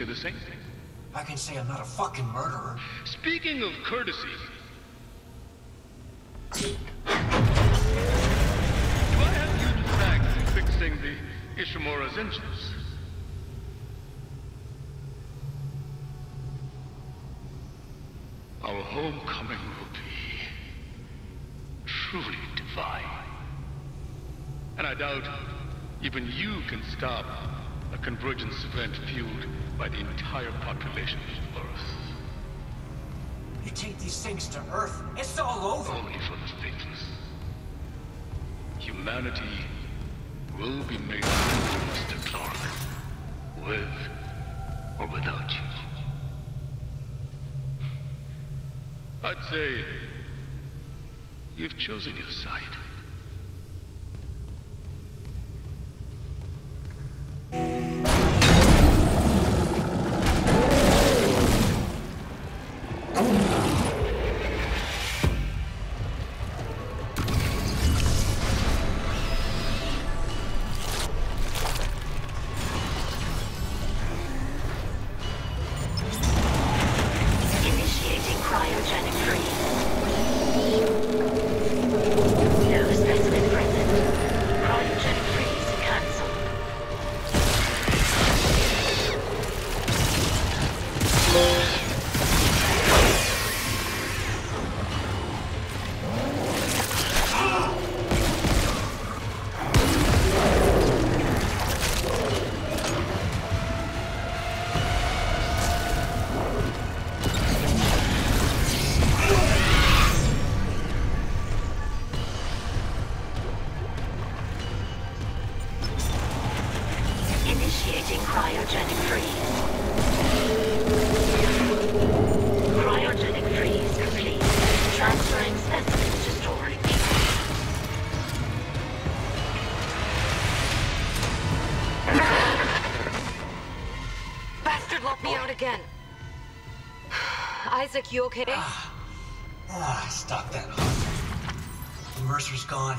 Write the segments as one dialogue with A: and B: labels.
A: say the same thing?
B: I can say I'm not a fucking murderer.
A: Speaking of courtesy, do I have you to thank for fixing the Ishimura's engines? Our homecoming will be truly divine. And I doubt even you can stop a convergence event fueled by the entire population of Earth.
B: You take these things to Earth, it's all over.
A: Only for the faithless. Humanity will be made Mr. Clarke. With or without you. I'd say you've chosen your side.
C: Isaac, you okay?
B: Ah, stop that. The Mercer's gone.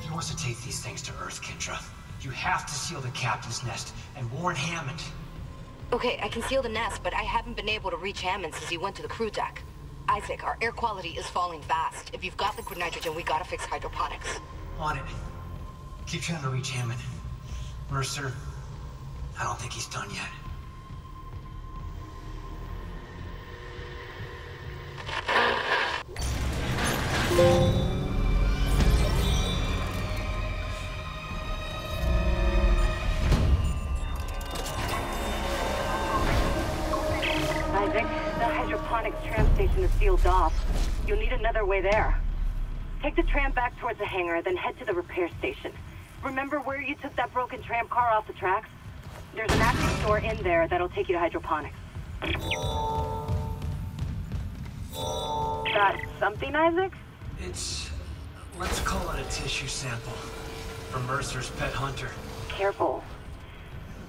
B: He wants to take these things to Earth, Kendra. You have to seal the captain's nest and warn Hammond.
C: Okay, I can seal the nest, but I haven't been able to reach Hammond since he went to the crew deck. Isaac, our air quality is falling fast. If you've got liquid nitrogen, we gotta fix hydroponics.
B: On it. Keep trying to reach Hammond. Mercer, I don't think he's done yet.
D: Off. You'll need another way there. Take the tram back towards the hangar, then head to the repair station. Remember where you took that broken tram car off the tracks? There's an active store in there that'll take you to hydroponics. Got something, Isaac?
B: It's... let's call it a tissue sample. From Mercer's pet hunter.
D: Careful.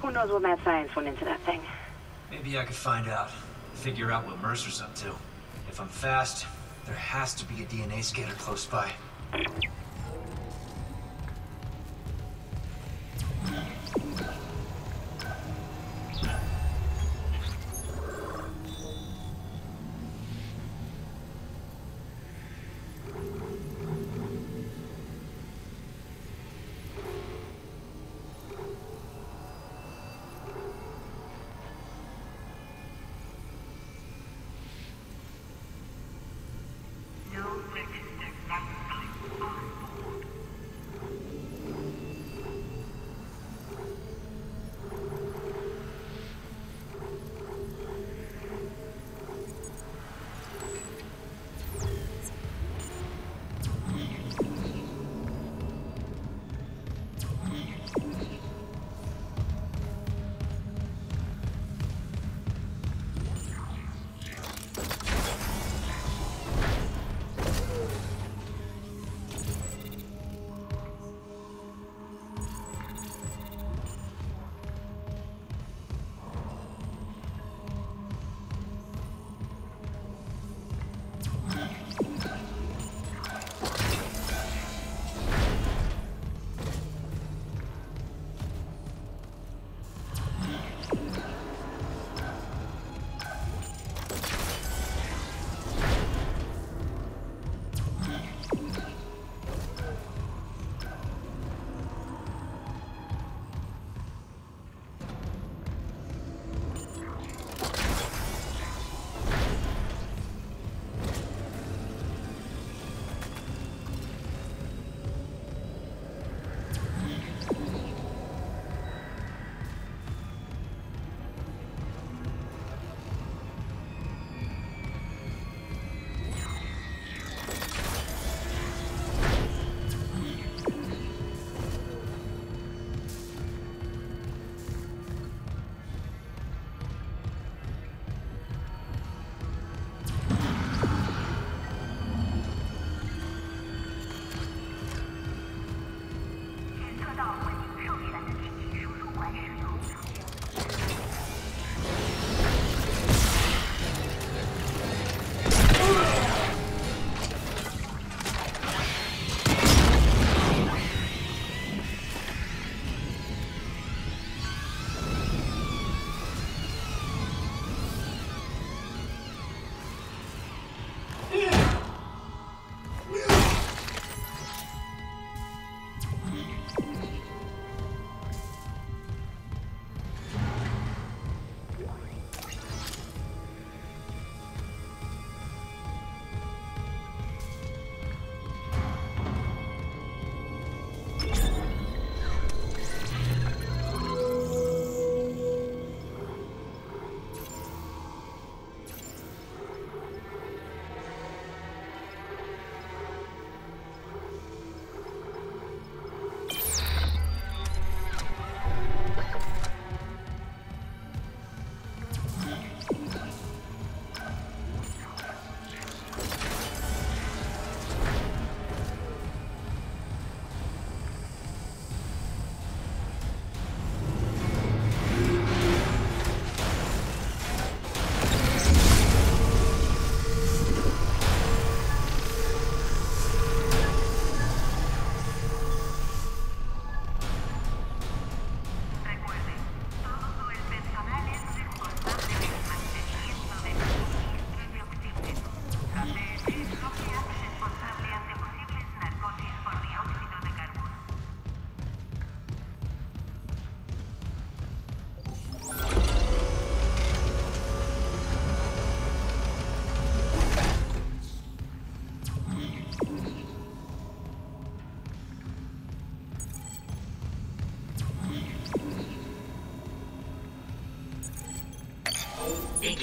D: Who knows what mad science went into that thing?
B: Maybe I could find out. Figure out what Mercer's up to. If I'm fast, there has to be a DNA scanner close by.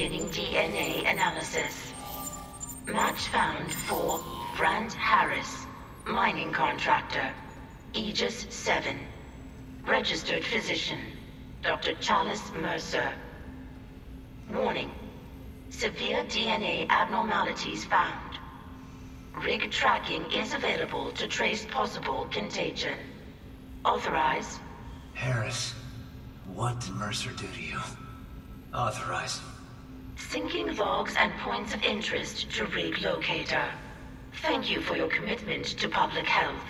E: Beginning DNA analysis. Match found for Brant Harris, mining contractor, Aegis 7. Registered physician, Dr. Challus Mercer. Warning. Severe DNA abnormalities found. Rig tracking is available to trace possible contagion. Authorize.
B: Harris, what did Mercer do to you? Authorize.
E: Syncing logs and points of interest to Rig Locator. Thank you for your commitment to public health.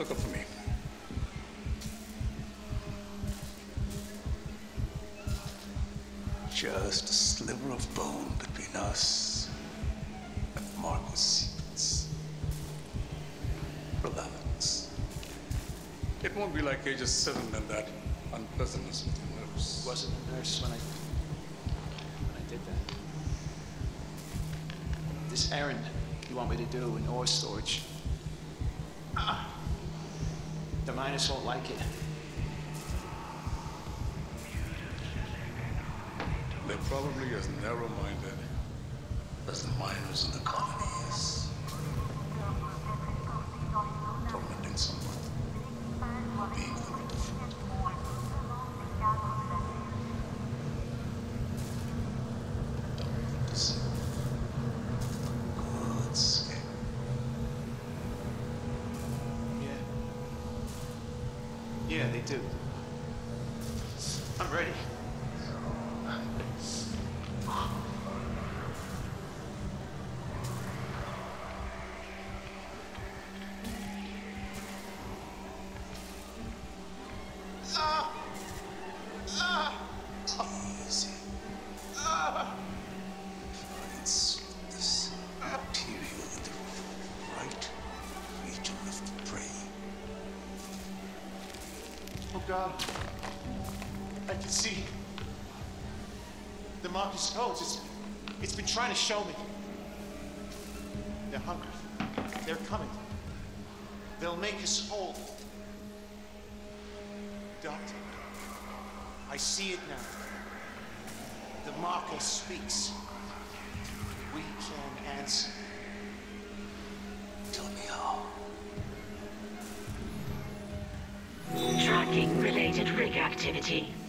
A: Here, look up for me. Just a sliver of bone between us and Marker's secrets. Relax. It won't be like Aegis 7 and that unpleasantness with your nerves.
F: wasn't a nurse when I when I did that. This errand you want me to do in ore storage. Ah, the miners won't like it.
A: They're probably as narrow-minded as the miners in the colonies.
F: 2022. God. I can see the Marker's codes. It's, it's been trying to show me. They're hungry. They're coming. They'll make us whole. Doctor, I see it now. the marker speaks, we can answer.
E: Activity.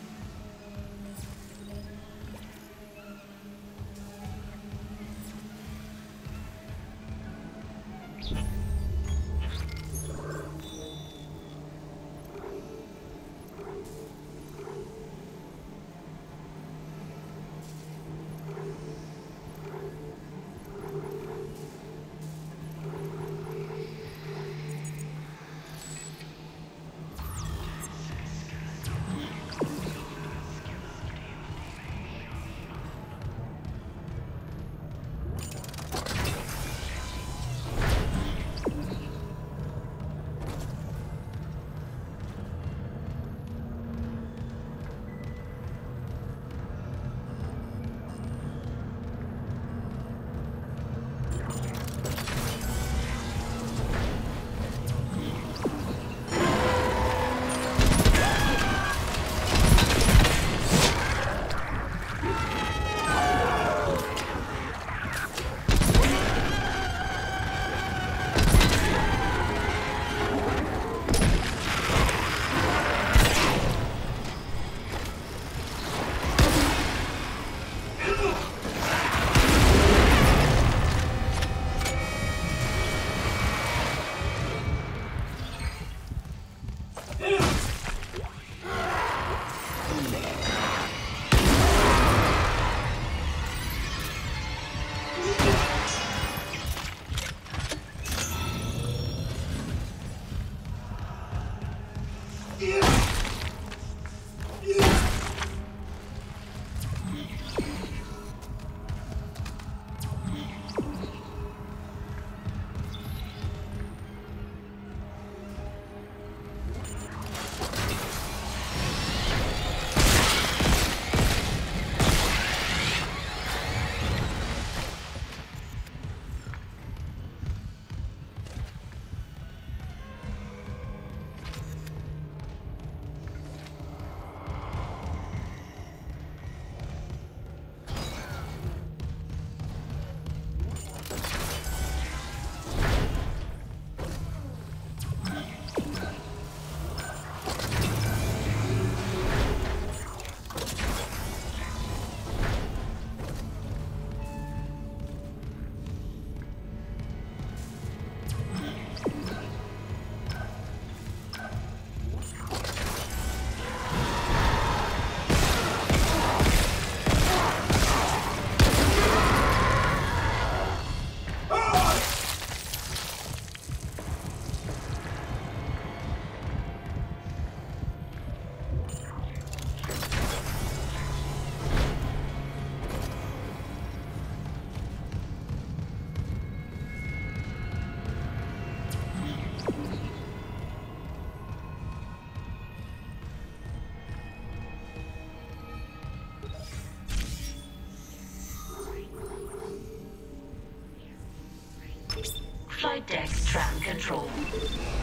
E: Control.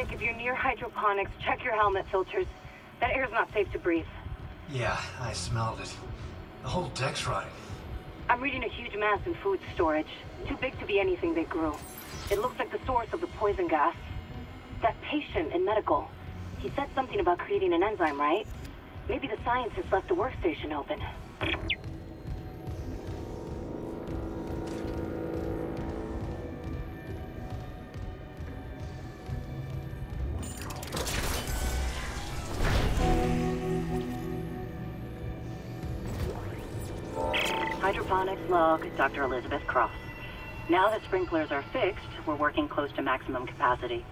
D: Isaac, if you're near hydroponics, check your helmet filters. That air's not safe to breathe.
B: Yeah, I smelled it. The whole deck's rotting.
D: I'm reading a huge mass in food storage. Too big to be anything they grew. It looks like the source of the poison gas. That patient in medical, he said something about creating an enzyme, right? Maybe the scientists left the workstation open.
G: Hydroponics log, Dr. Elizabeth Cross. Now that sprinklers are fixed, we're working close to maximum capacity.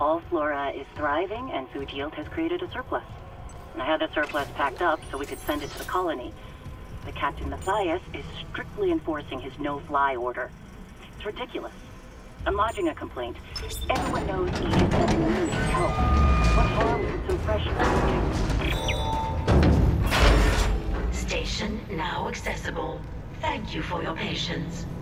G: All flora is thriving, and food yield has created a surplus. I had the surplus packed up so we could send it to the colony. But Captain Mathius is strictly enforcing his no-fly order. It's ridiculous. I'm lodging a complaint. Everyone knows Aegis 7 needs help. What harm could some fresh do?
E: Station now accessible. Thank you for your patience.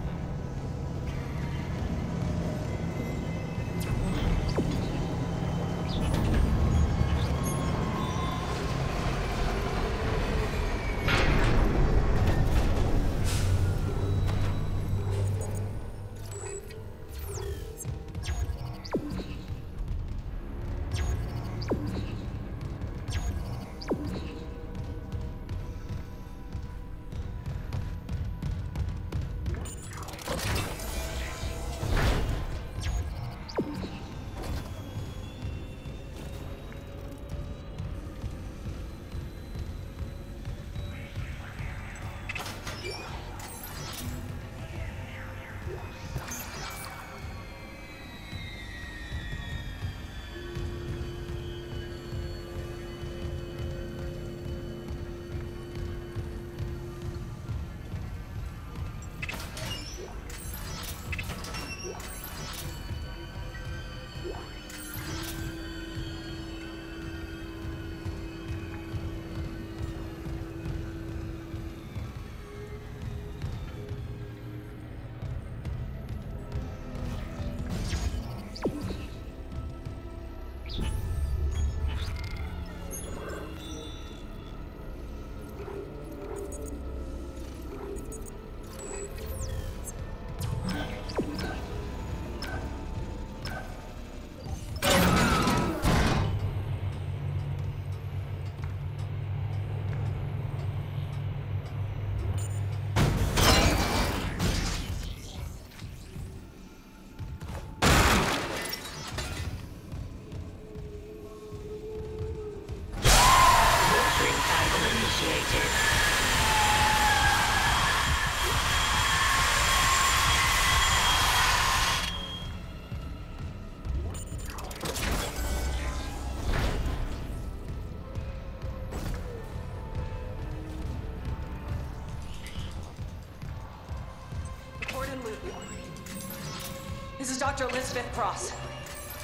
H: Dr. Elizabeth Cross.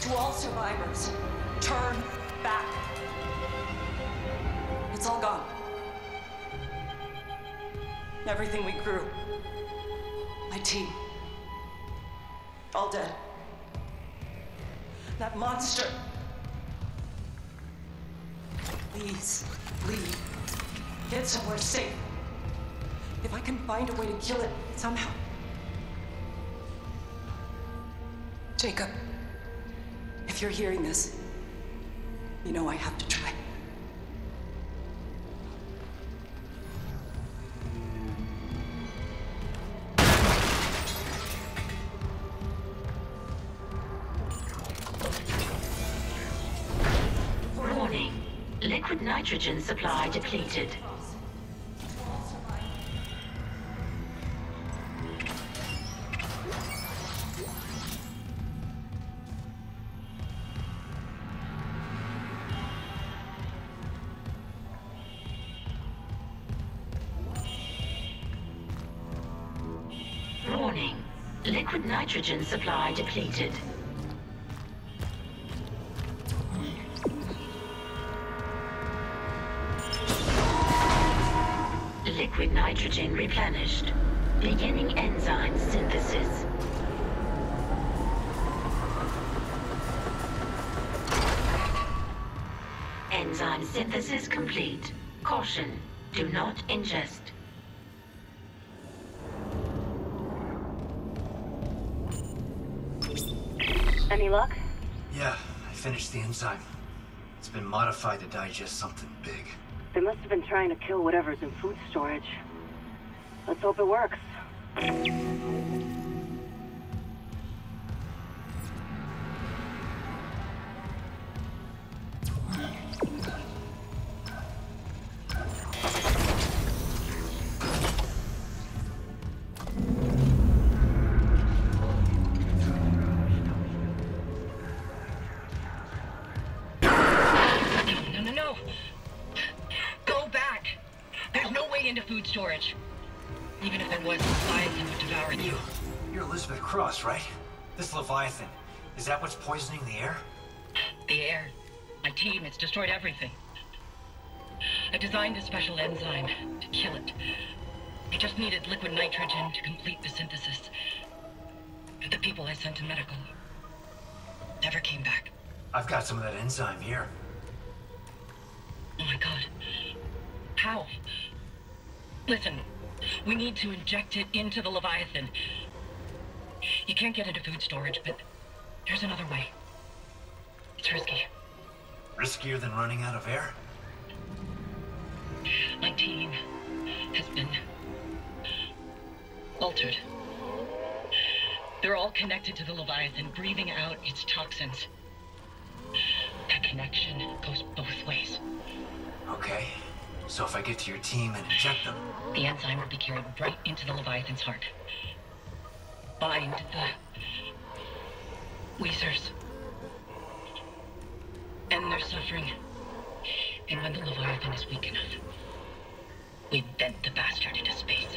H: To all survivors, turn back. It's all gone. Everything we grew. My team. All dead. That monster. Please, leave. Get somewhere safe. If I can find a way to kill it somehow. Jacob, if you're hearing this, you know I have to try.
E: Warning. Liquid nitrogen supply depleted. Warning. Liquid nitrogen supply depleted. Liquid nitrogen replenished. Beginning enzyme synthesis. enzyme synthesis complete. Caution, do not ingest.
D: Luck?
B: Yeah, I finished the enzyme. It's been modified to digest something big.
D: They must have been trying to kill whatever's in food storage. Let's hope it works.
C: To complete the synthesis. The people I sent to medical never came back.
B: I've got some of that enzyme here.
C: Oh my god. How? Listen, we need to inject it into the Leviathan. You can't get into food storage, but there's another way. It's risky.
B: Riskier than running out of air?
C: My team altered. They're all connected to the Leviathan, breathing out its toxins. That connection goes both ways.
B: Okay. So if I get to your team and inject them,
C: The enzyme will be carried right into the Leviathan's heart. Bind the Wheezers. End their suffering. And when the Leviathan is weak enough, we vent the bastard into space.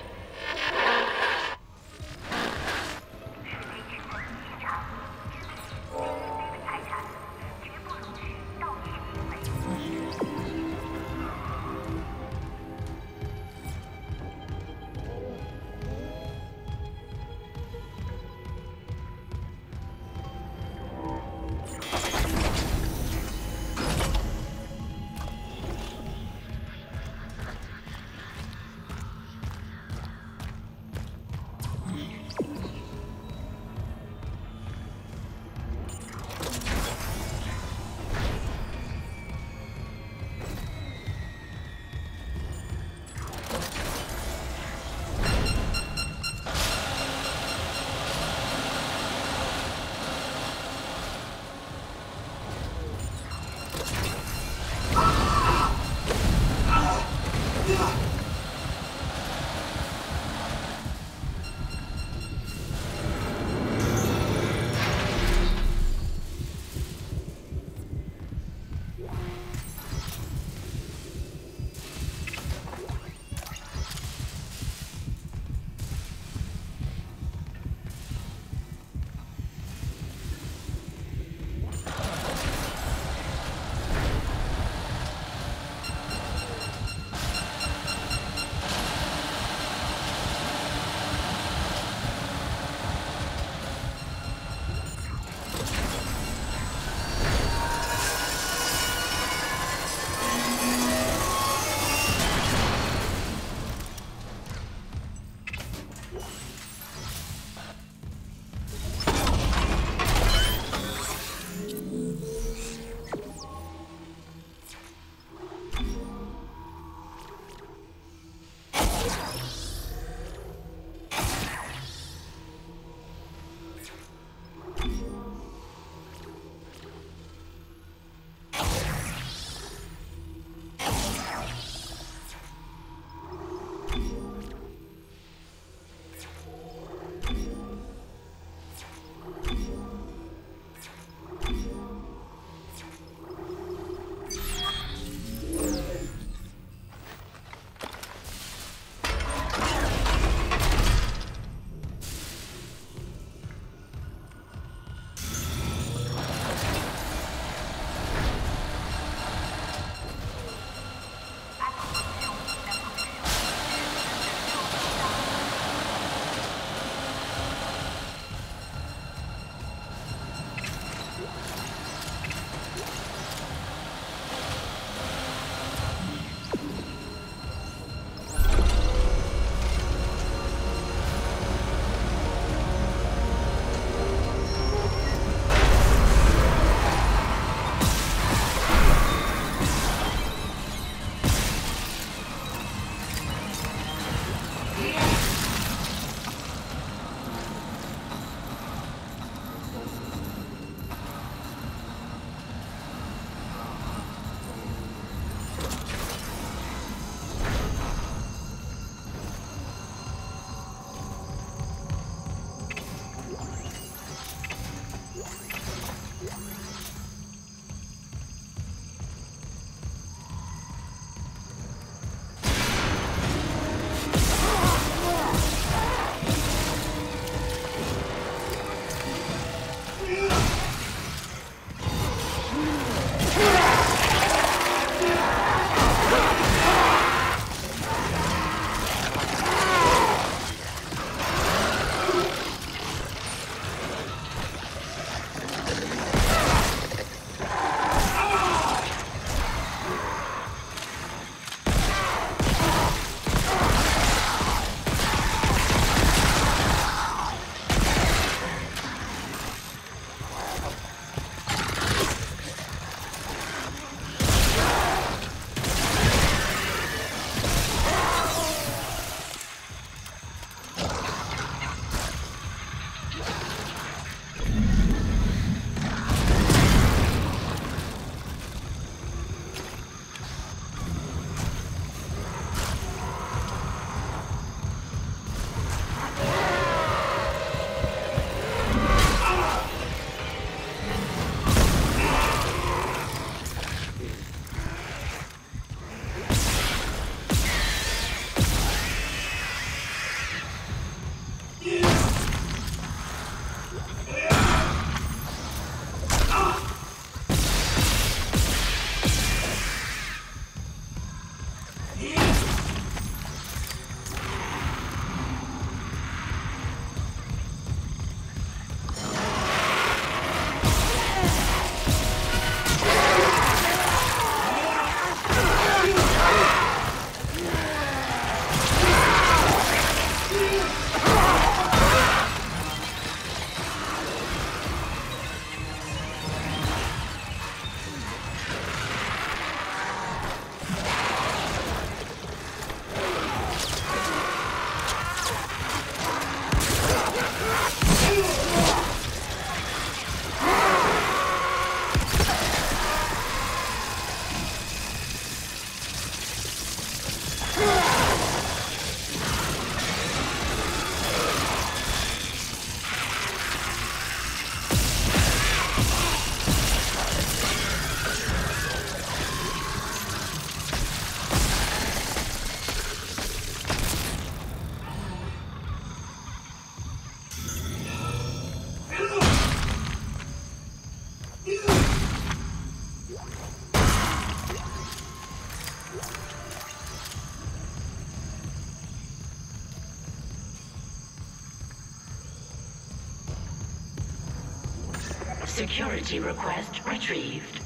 E: Security request retrieved.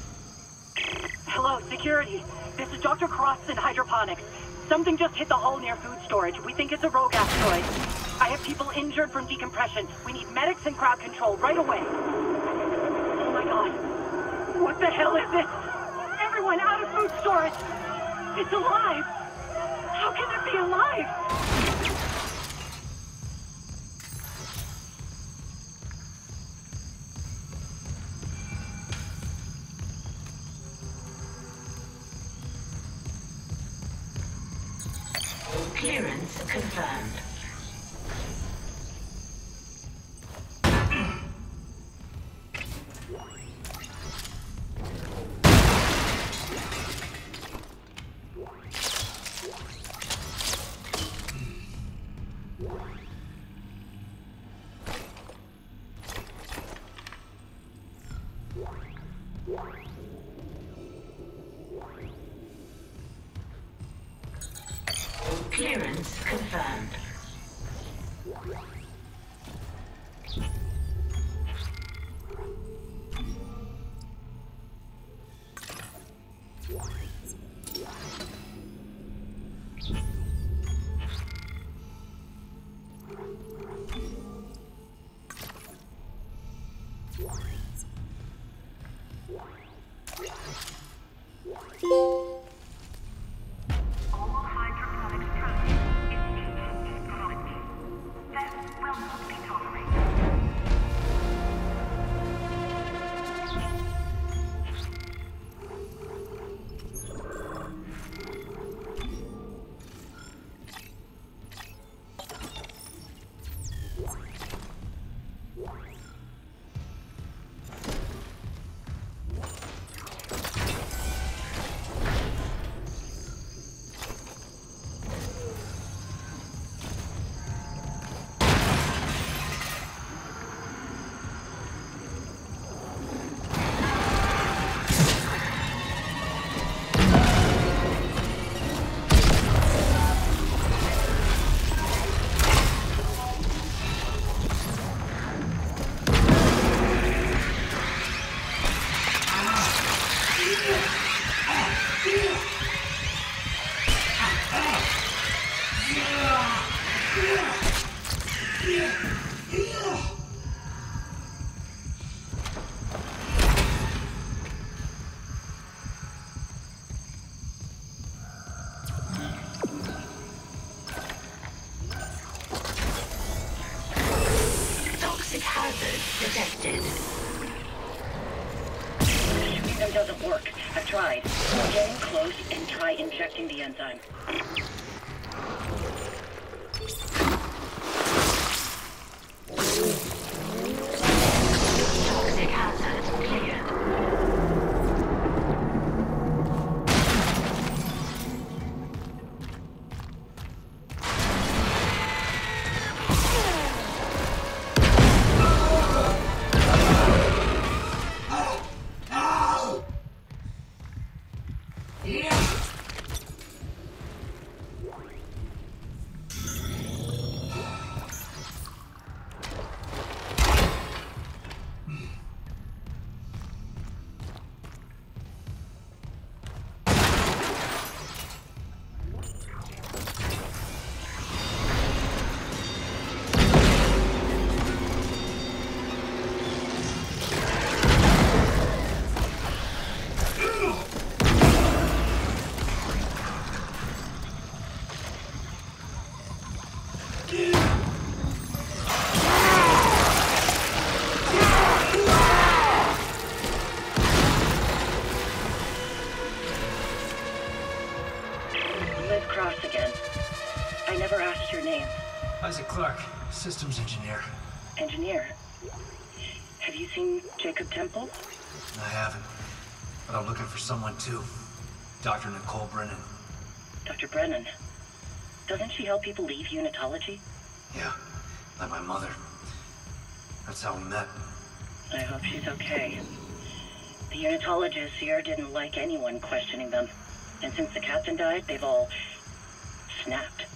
G: Hello, security. This is Dr. Cross in hydroponics. Something just hit the hull near food storage. We think it's a rogue asteroid. I have people injured from decompression. We need medics and crowd control right away. Oh my god. What the hell is this? Everyone out of food storage! It's alive!
E: Detected.
G: That doesn't work. I've tried. Get close and try injecting the enzyme.
B: Too. Dr. Nicole Brennan.
G: Dr. Brennan. Doesn't she help people leave unitology?
B: Yeah, like my mother. That's how we met.
G: I hope she's okay. The unitologists here didn't like anyone questioning them. And since the captain died, they've all snapped.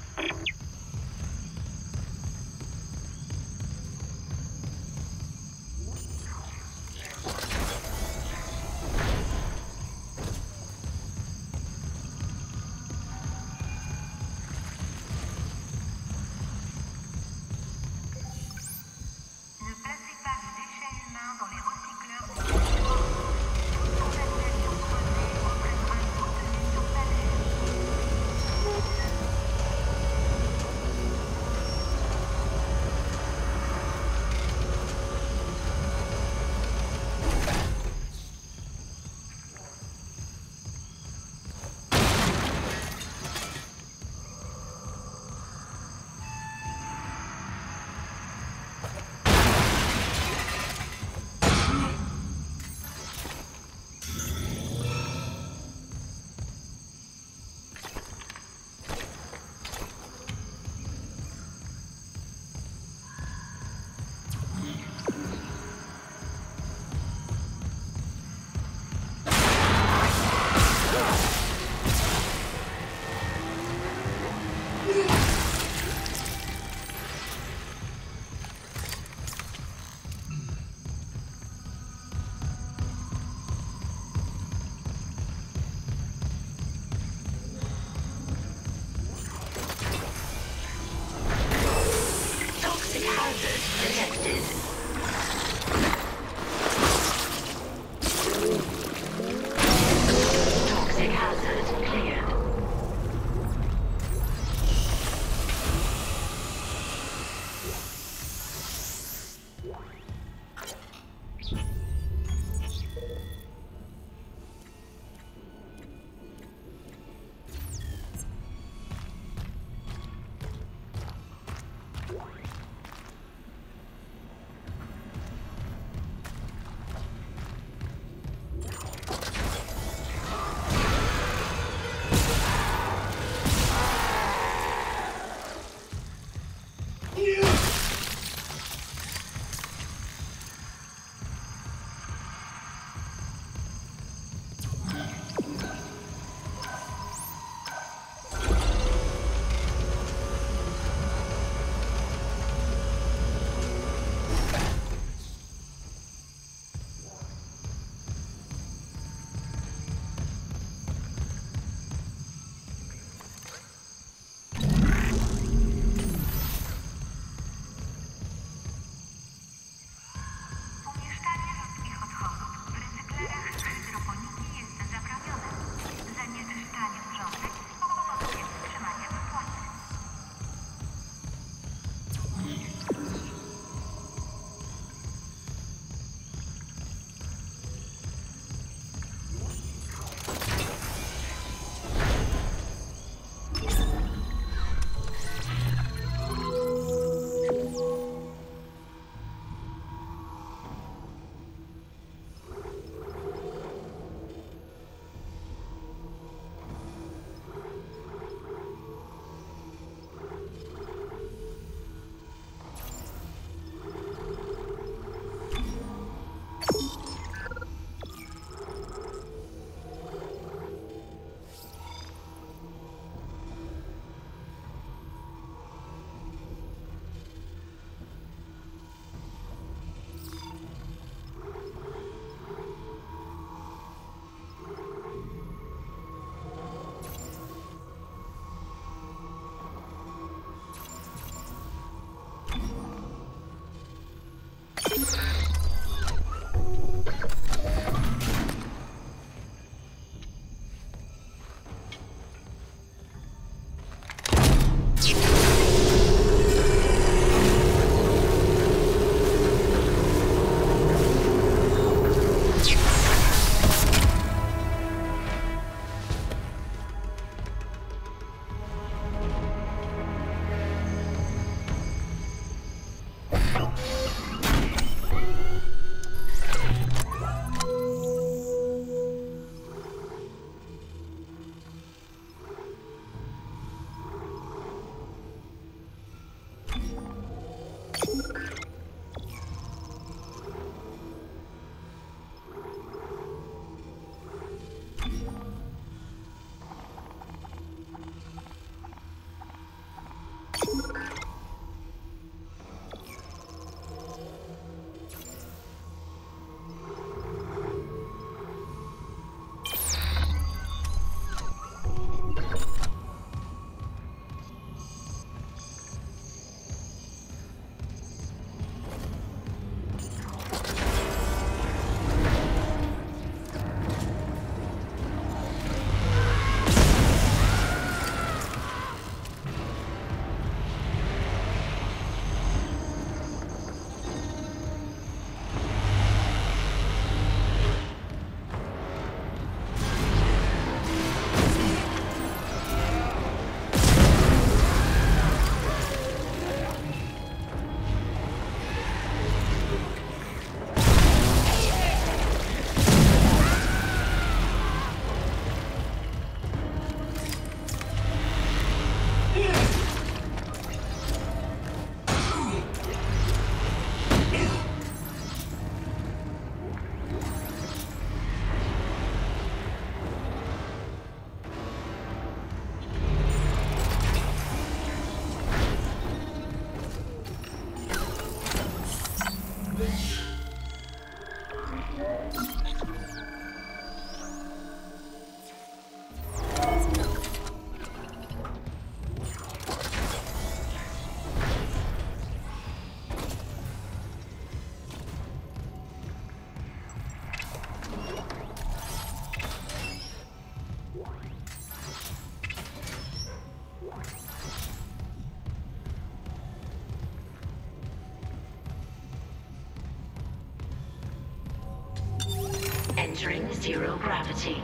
E: Zero gravity.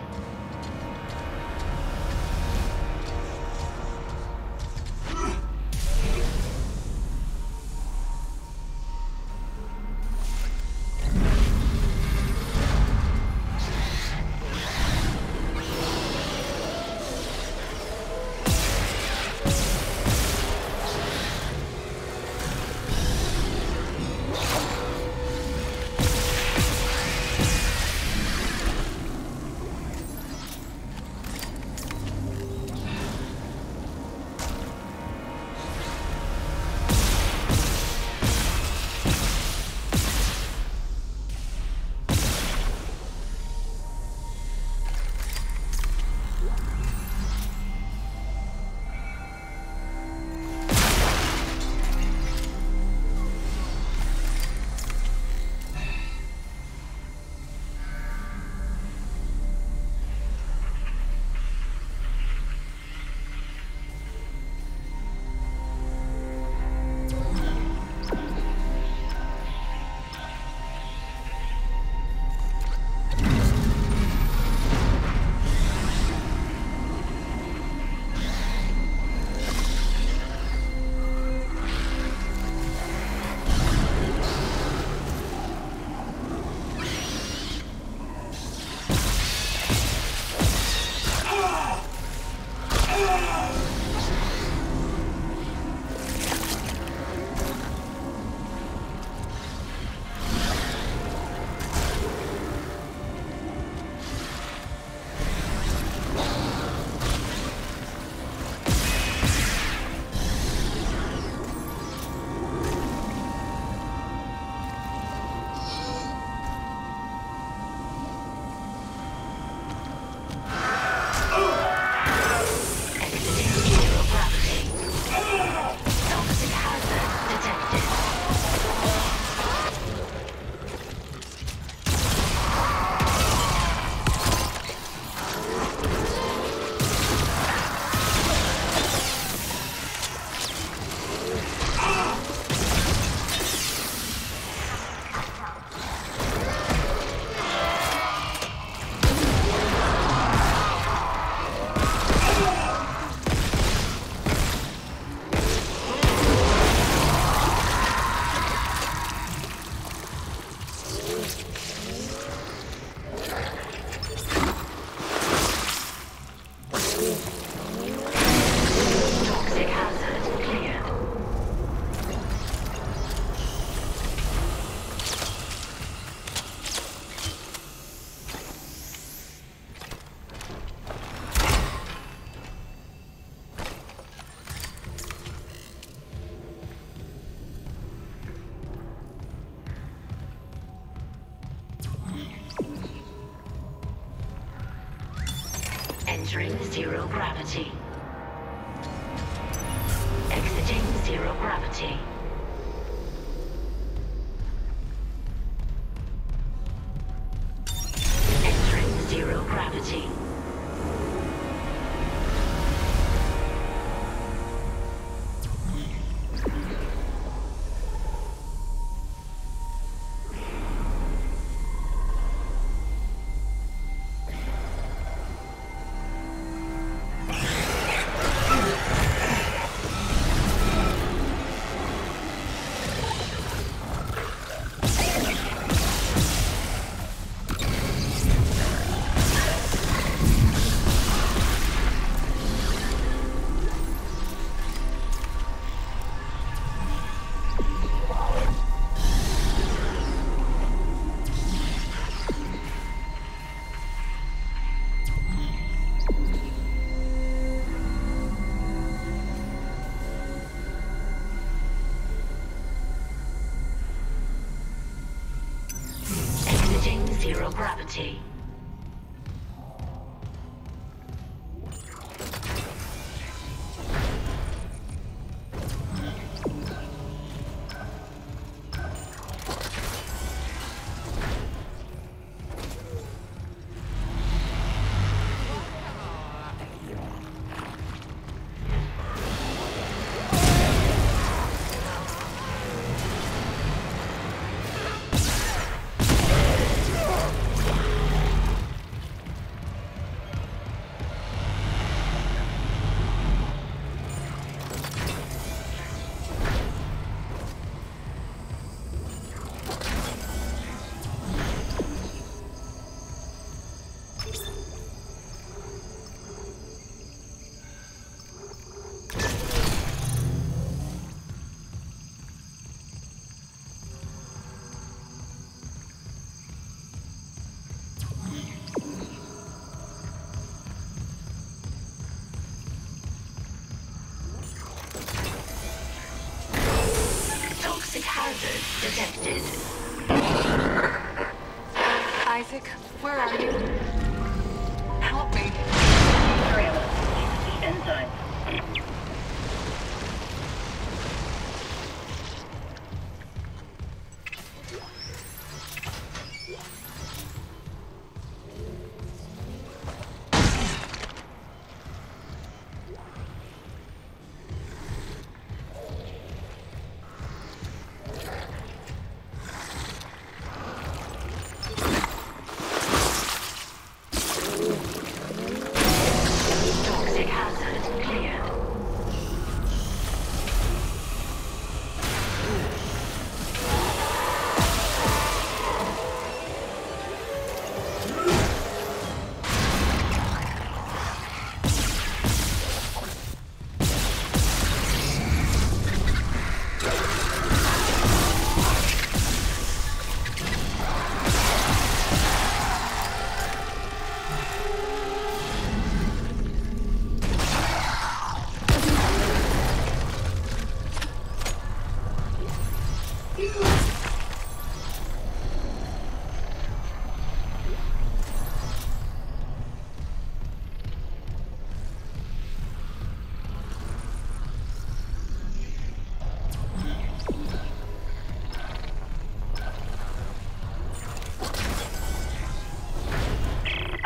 E: Zero gravity.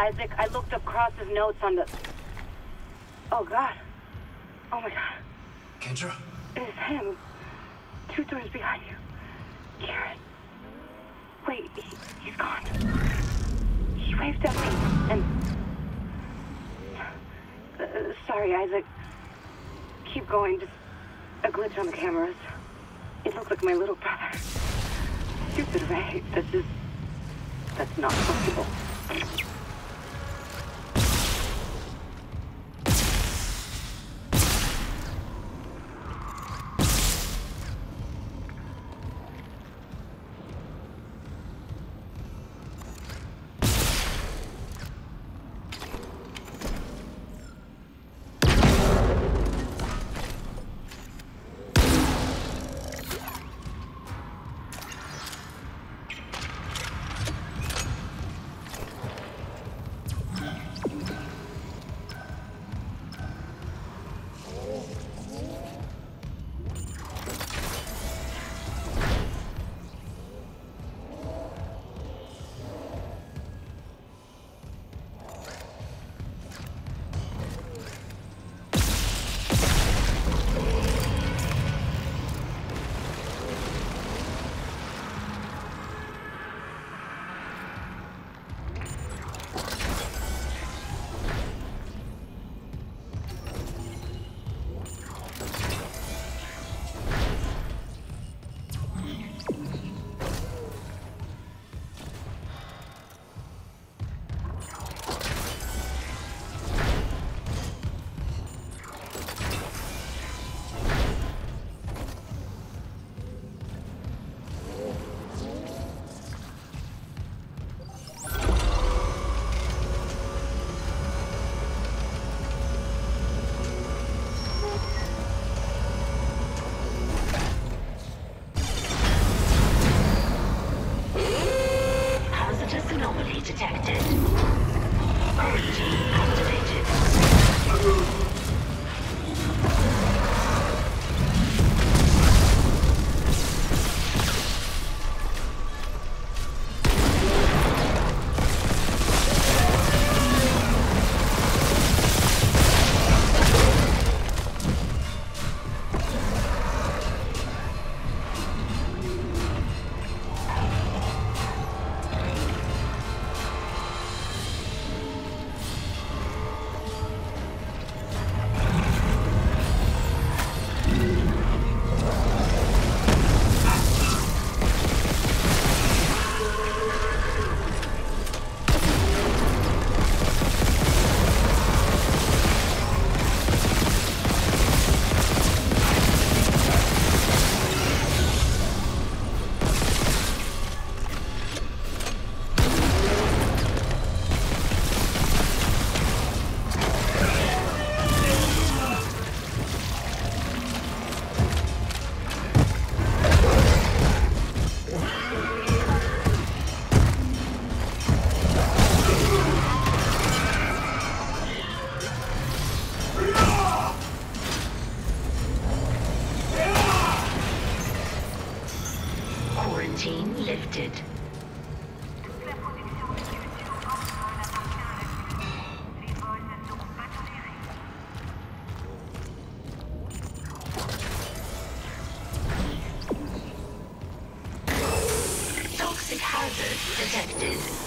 H: Isaac,
D: I looked up Cross's notes on the. Oh God. Oh my God.
B: Kendra?
D: It is him. Two doors behind you. Karen. Wait, he, he's gone. He waved at me and. Uh, sorry, Isaac. Keep going. Just a glitch on the cameras. It looked like my little brother. Stupid, right? This is. That's not possible.
E: Hazard